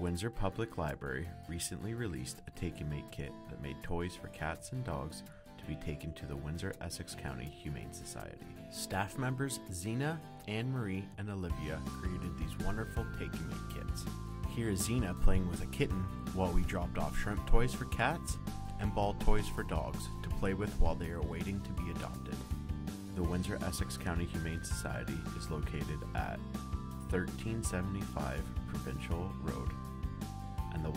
Windsor Public Library recently released a Take and Make kit that made toys for cats and dogs to be taken to the Windsor Essex County Humane Society. Staff members Zena, Anne Marie, and Olivia created these wonderful Take and Make kits. Here is Zena playing with a kitten while we dropped off shrimp toys for cats and ball toys for dogs to play with while they are waiting to be adopted. The Windsor Essex County Humane Society is located at 1375 Provincial Road,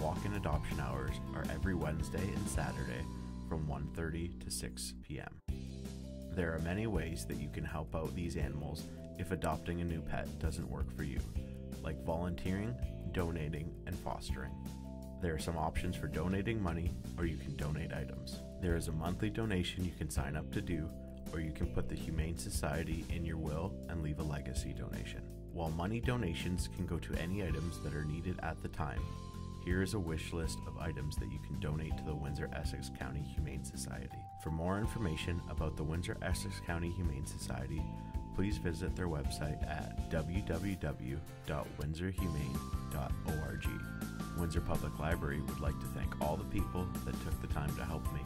walk-in adoption hours are every Wednesday and Saturday from 1:30 to 6 p.m. There are many ways that you can help out these animals if adopting a new pet doesn't work for you, like volunteering, donating, and fostering. There are some options for donating money, or you can donate items. There is a monthly donation you can sign up to do, or you can put the Humane Society in your will and leave a legacy donation. While money donations can go to any items that are needed at the time, here is a wish list of items that you can donate to the Windsor Essex County Humane Society. For more information about the Windsor Essex County Humane Society, please visit their website at www.windsorhumane.org. Windsor Public Library would like to thank all the people that took the time to help toys.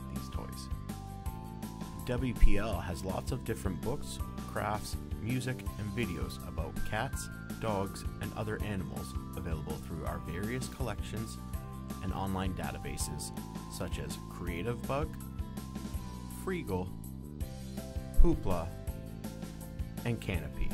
WPL has lots of different books, crafts, music, and videos about cats, dogs, and other animals available through our various collections and online databases such as Creative Bug, Freegal, Hoopla, and Kanopy.